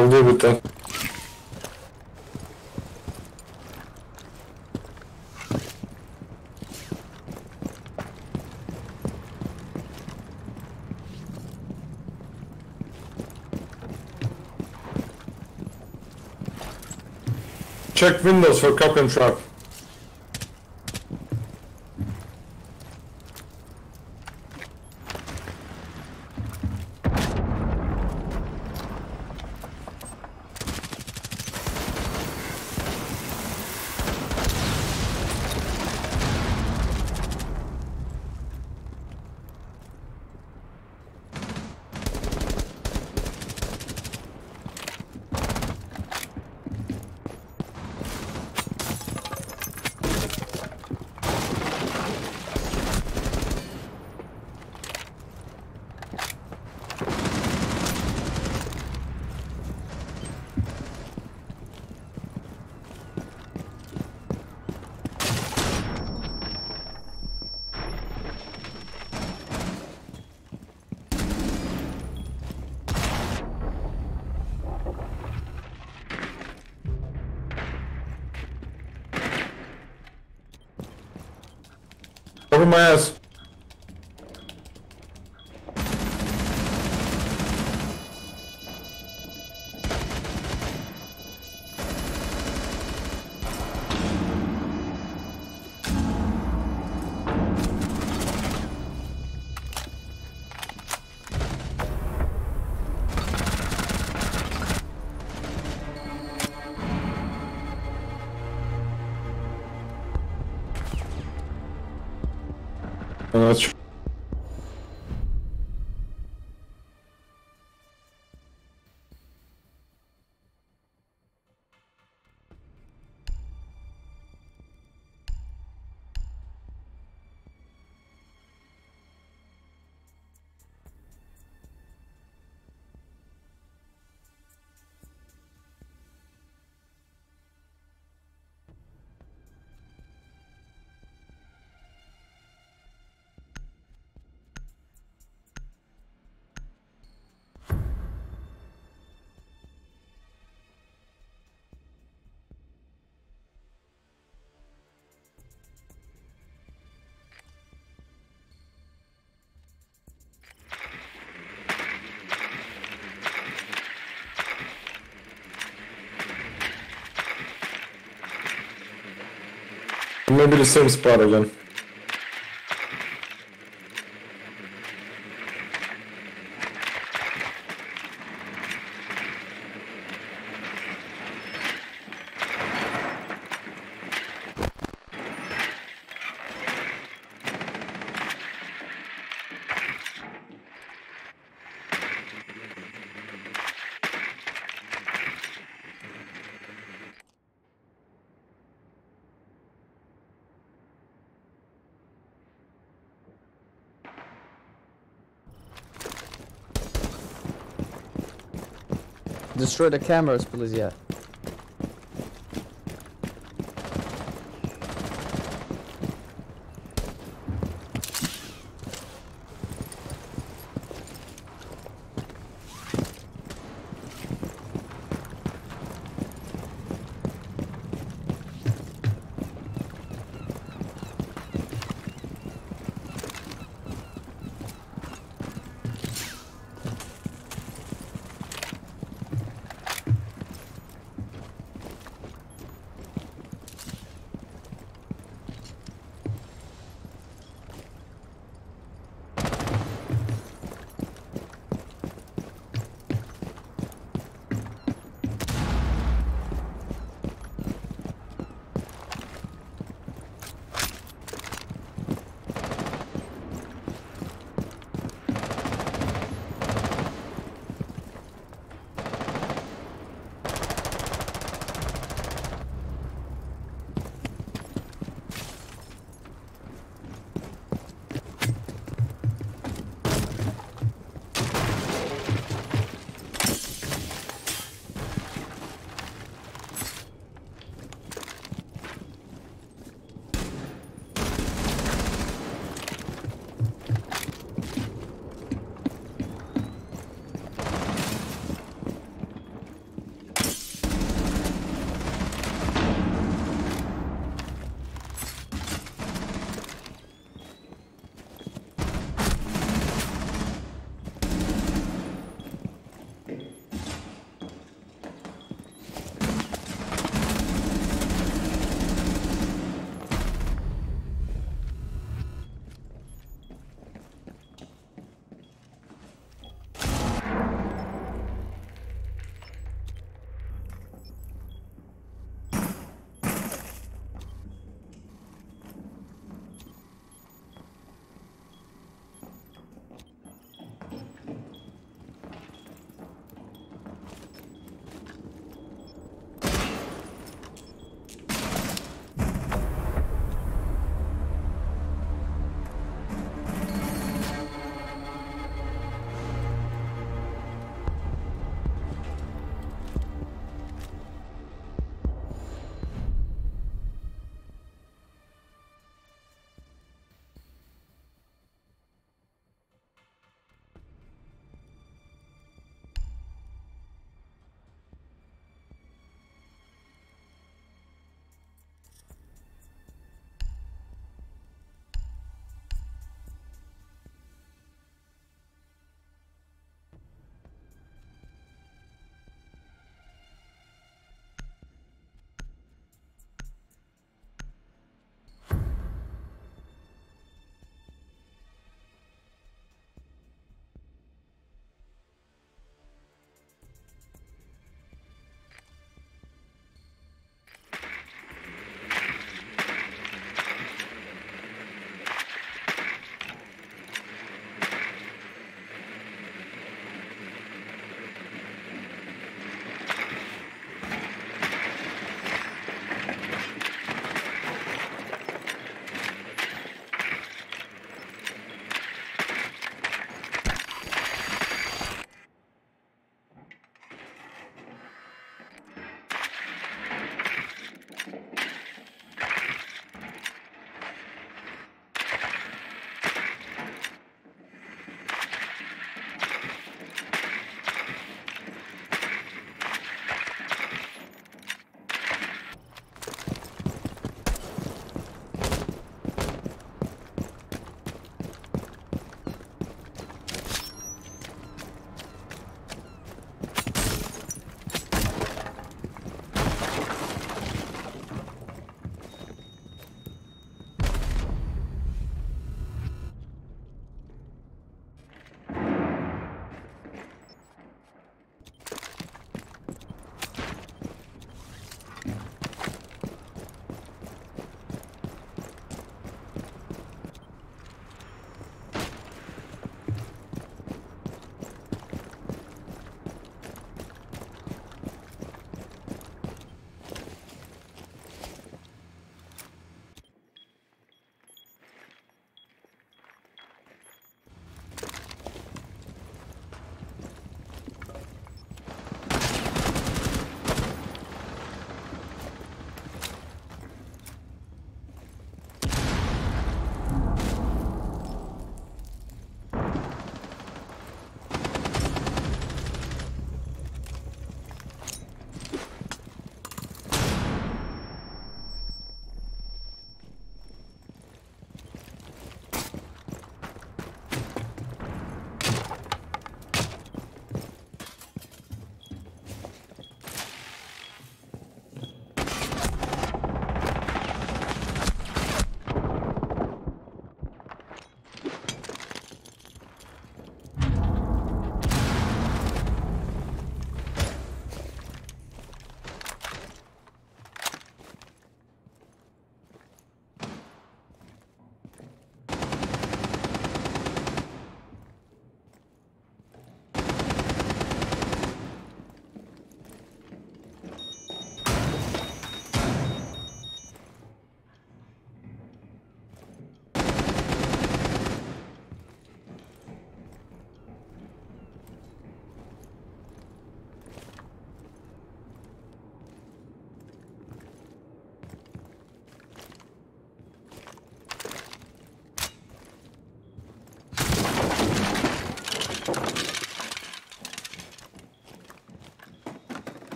I'll that. Check windows for Kapkan trap. mas my ass. Maybe the same spot again. Destroy the cameras, please, yeah.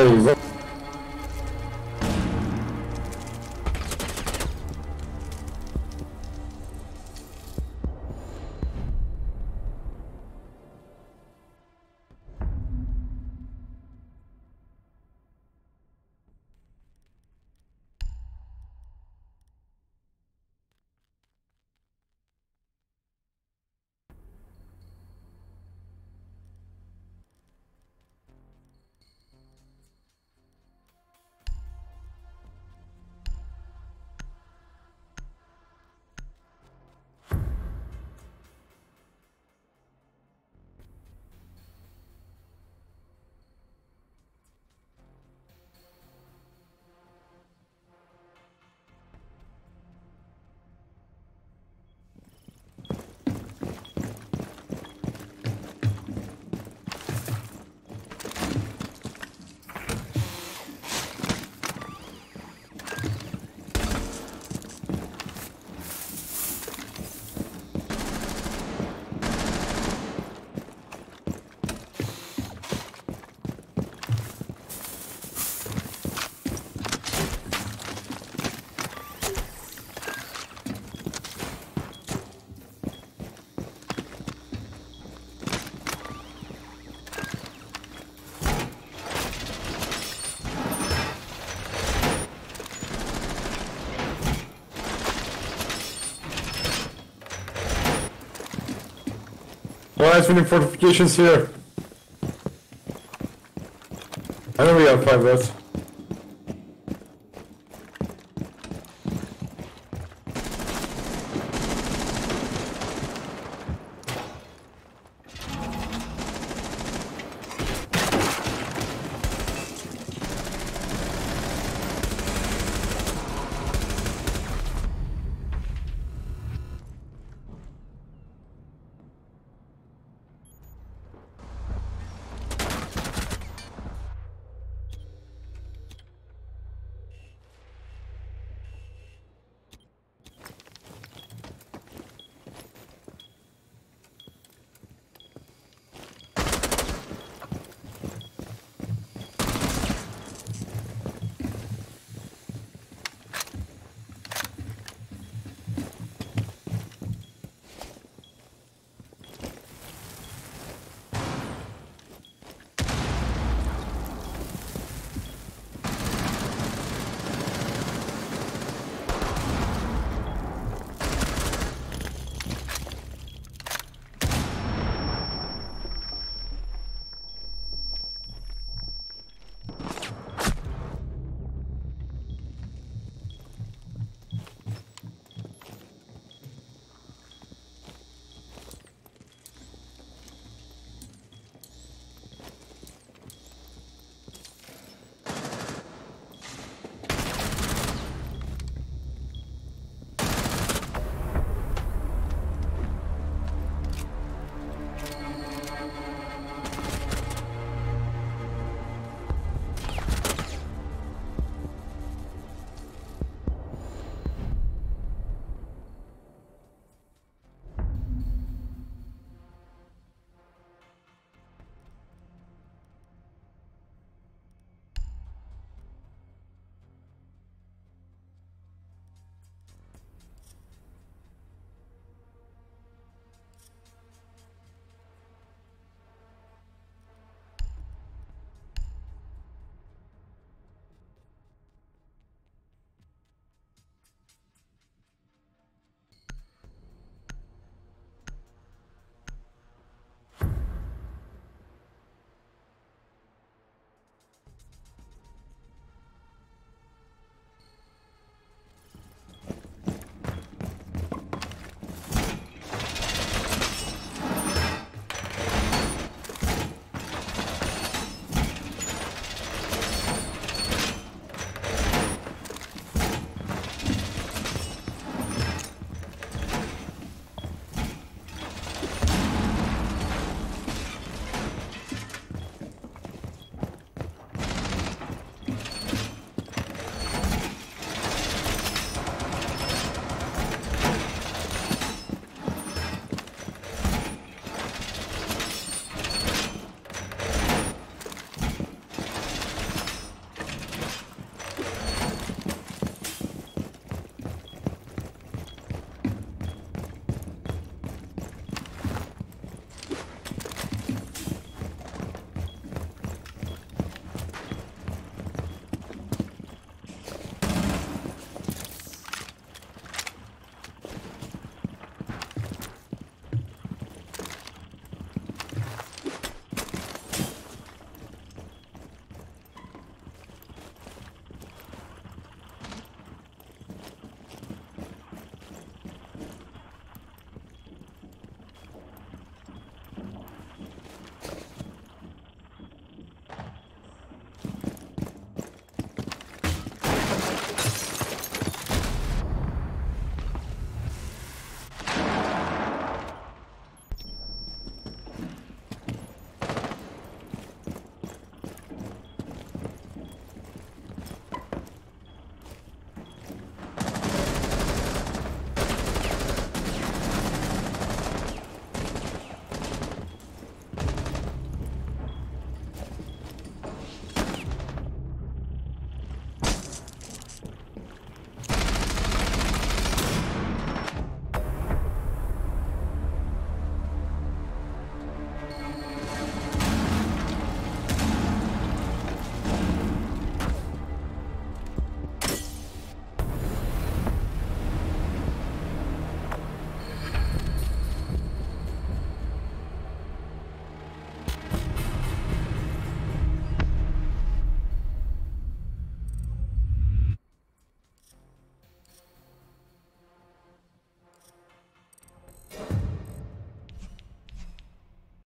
There you go. Alright, winning fortifications here. I know we have five votes.